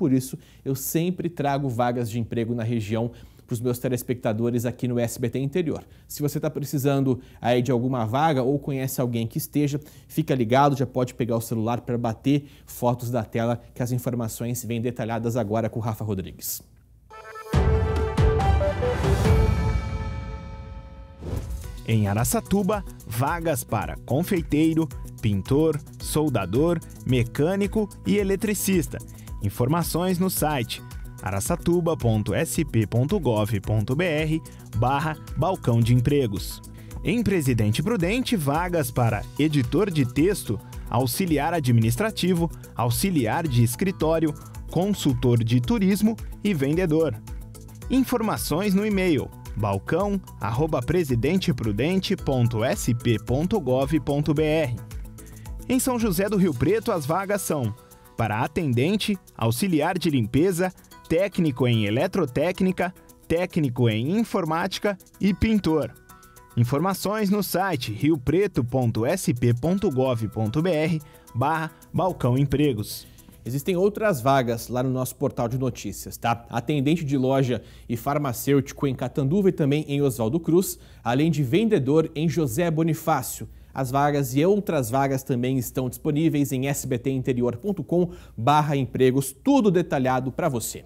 Por isso, eu sempre trago vagas de emprego na região para os meus telespectadores aqui no SBT Interior. Se você está precisando aí de alguma vaga ou conhece alguém que esteja, fica ligado, já pode pegar o celular para bater fotos da tela que as informações vêm detalhadas agora com o Rafa Rodrigues. Em Araçatuba, vagas para confeiteiro, pintor, soldador, mecânico e eletricista. Informações no site araçatuba.sp.gov.br barra balcão de empregos. Em Presidente Prudente, vagas para editor de texto, auxiliar administrativo, auxiliar de escritório, consultor de turismo e vendedor. Informações no e-mail balcão@presidenteprudente.sp.gov.br. Em São José do Rio Preto, as vagas são para atendente, auxiliar de limpeza, técnico em eletrotécnica, técnico em informática e pintor. Informações no site riopreto.sp.gov.br barra Balcão Empregos. Existem outras vagas lá no nosso portal de notícias, tá? Atendente de loja e farmacêutico em Catanduva e também em Oswaldo Cruz, além de vendedor em José Bonifácio. As vagas e outras vagas também estão disponíveis em sbtinterior.com/empregos, tudo detalhado para você.